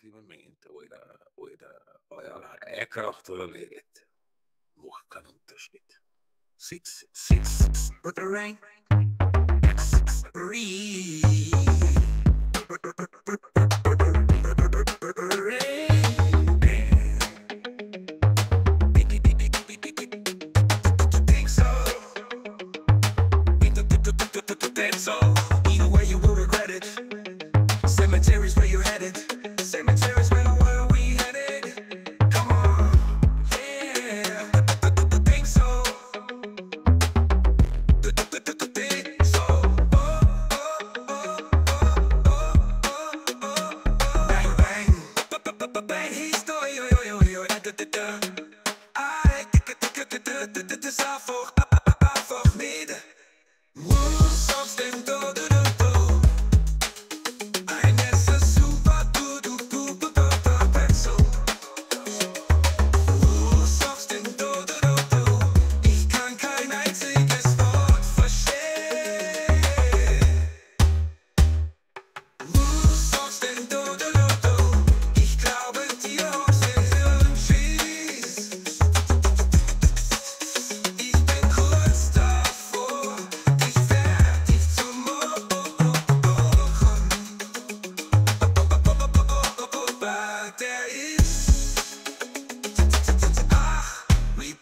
Firmament eurer, eurer, eurer Aircraft oder Leggett. Macht keinen Unterschied. Six, six, put the rain, breathe. That's all. dit, is daarvoor.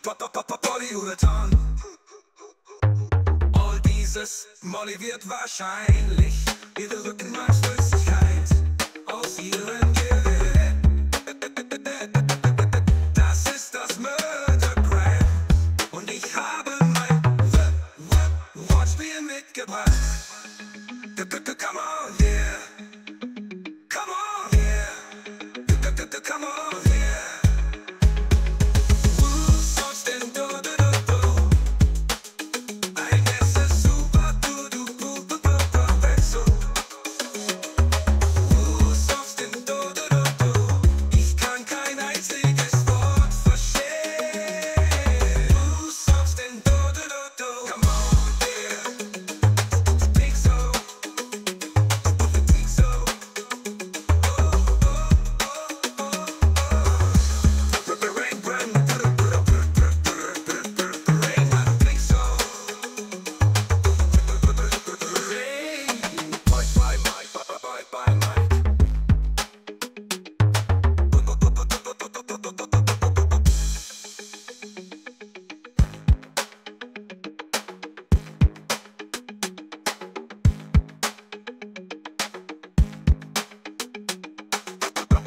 Polyurethan. All dieses Molly wird wahrscheinlich ihre Rückenmarksflüssigkeit aus ihren Gewinn. Das ist das Murdergram. Und ich habe mein Watchspiel mitgebracht. Come on, yeah.